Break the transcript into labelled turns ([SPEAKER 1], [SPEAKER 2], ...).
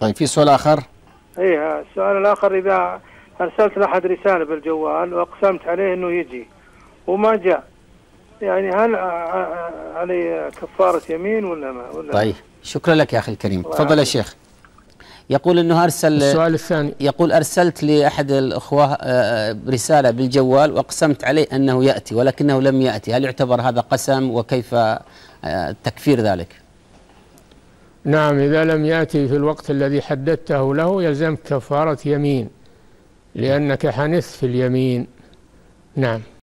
[SPEAKER 1] طيب في سؤال آخر؟
[SPEAKER 2] إيه السؤال الآخر إذا أرسلت لأحد رسالة بالجوال وأقسمت عليه إنه يجي وما جاء يعني هل علي كفارة يمين ولا ما؟ ولا
[SPEAKER 1] طيب شكرا لك يا أخي الكريم. تفضل يا. شيخ. يقول أنه أرسل
[SPEAKER 3] السؤال الثاني.
[SPEAKER 1] يقول أرسلت لأحد الأخوة آه، رسالة بالجوال وأقسمت عليه أنه يأتي ولكنه لم يأتي. هل يعتبر هذا قسم؟ وكيف تكفير ذلك؟
[SPEAKER 3] نعم إذا لم يأتي في الوقت الذي حددته له يلزم كفارة يمين لأنك حنث في اليمين. نعم.